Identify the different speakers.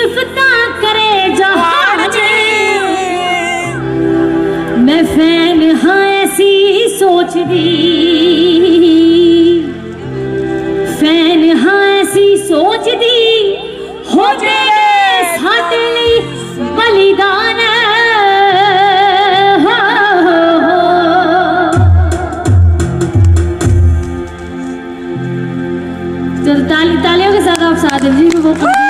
Speaker 1: शिफता करे जहान मैं। फ़ैन हाँ ऐसी सोच दी फ़ैन हाँ ऐसी सोच दी हो बलिदान। ताली, तालियों के साथ आप जी बहुत